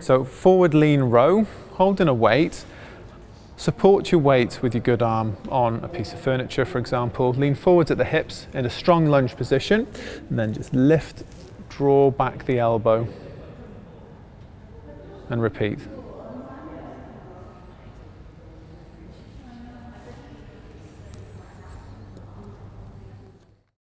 So forward lean row, holding a weight, Support your weight with your good arm on a piece of furniture, for example. Lean forwards at the hips in a strong lunge position, and then just lift, draw back the elbow, and repeat.